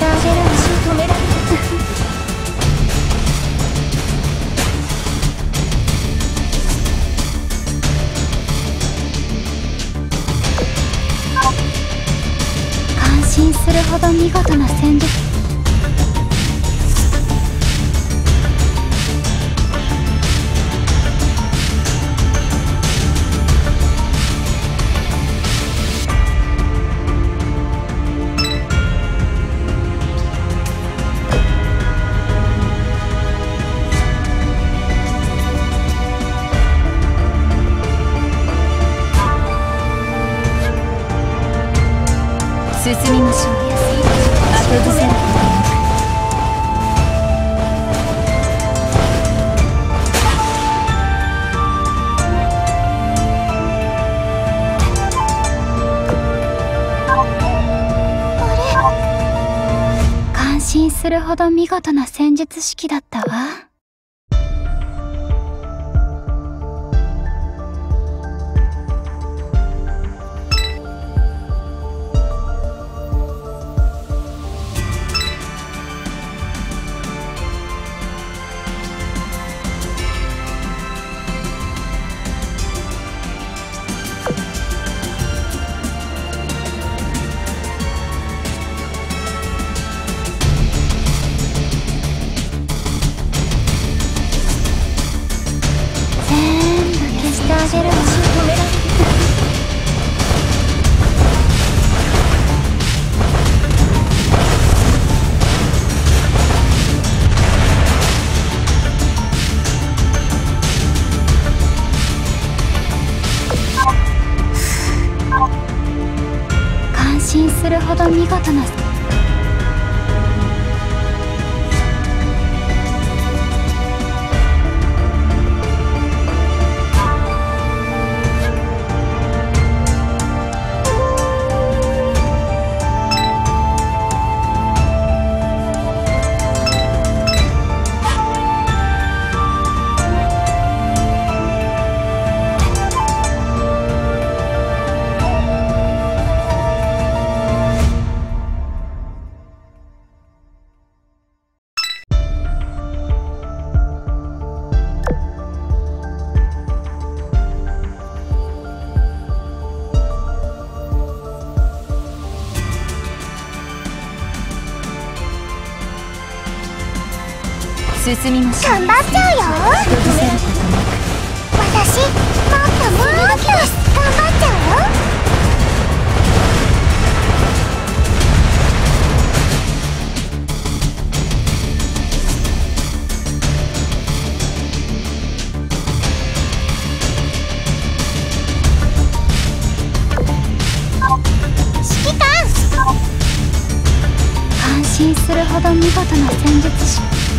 感心するほど見事な戦術ほど見事な戦術式だったわ。見事な進みましょう。頑張っちゃうよ。私もっともう頑張っちゃうよ。指揮官。感心するほど見事な戦術式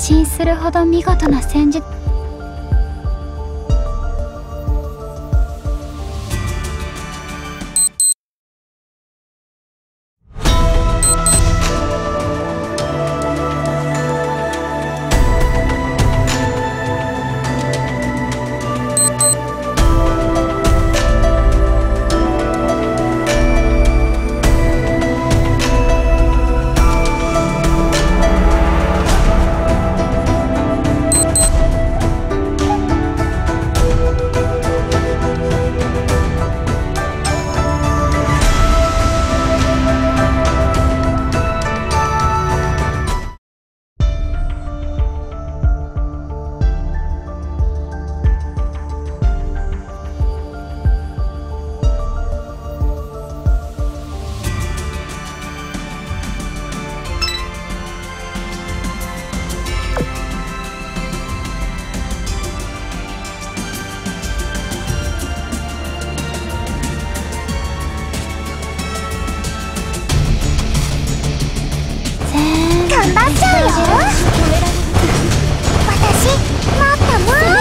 心するほど見事な戦術私もっともっと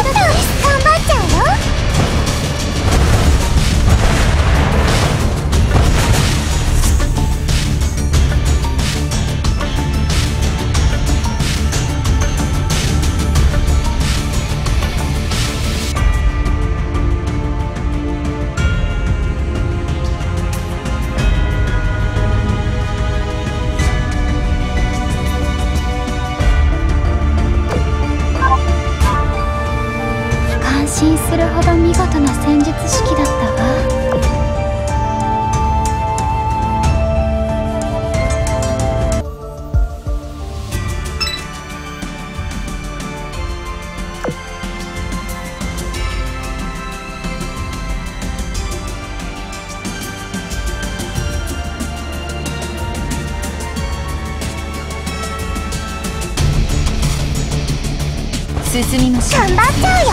進みましょう。頑張っちゃうよ。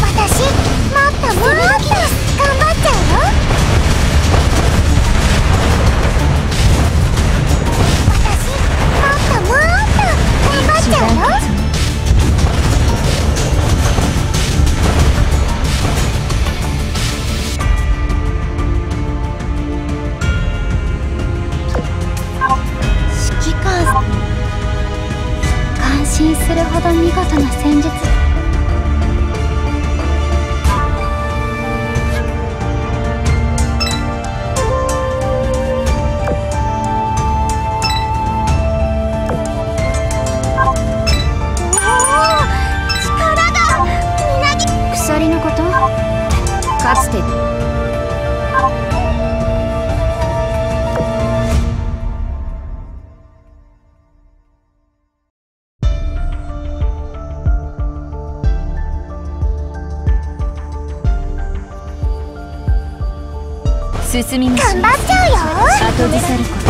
私もっともっと頑張っちゃうよ。私もっともっと頑張っちゃうよかつて進みましょう頑張っちゃうよ後ずさること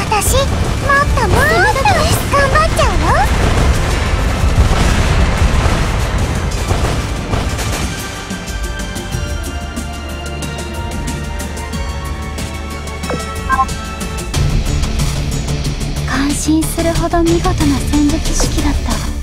私もっともっと頑張っちゃうよ心するほど見事な戦術式だった。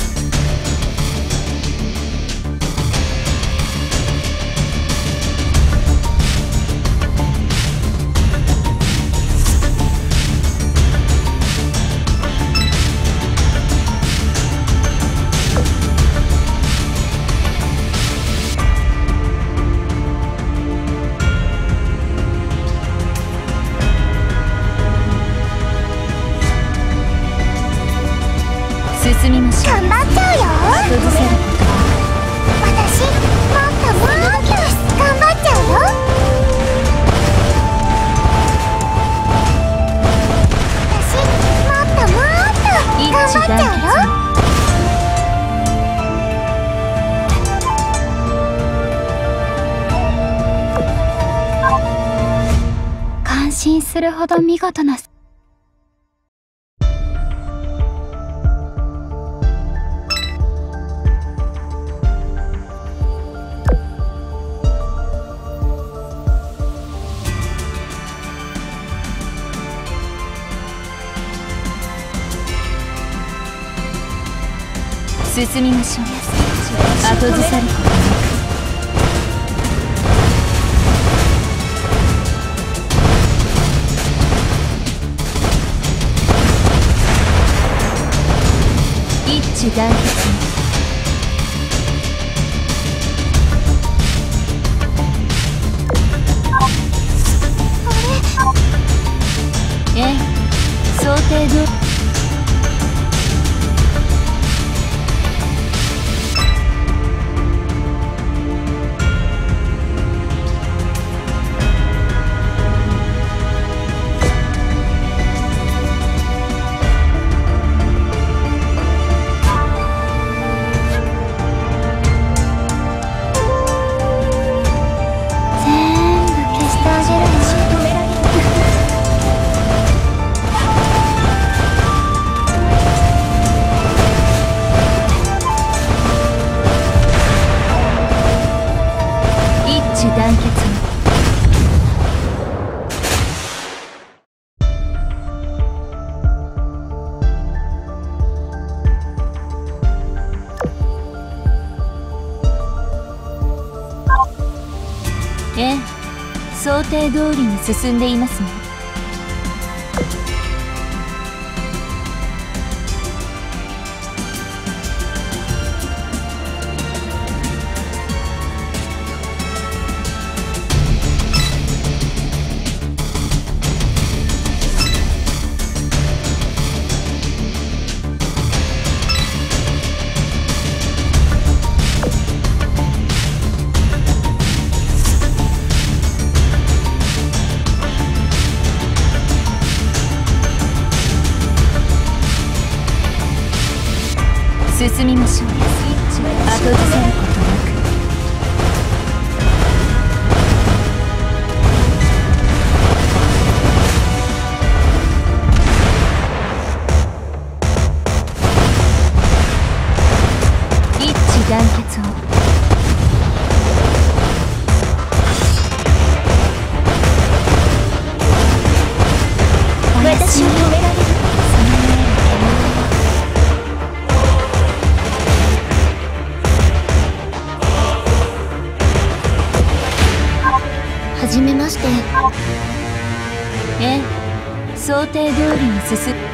ほど見事な進みましょう。後ずさること气干。士団結のええ想定通りに進んでいますね進みましょう。後ずさること Sesi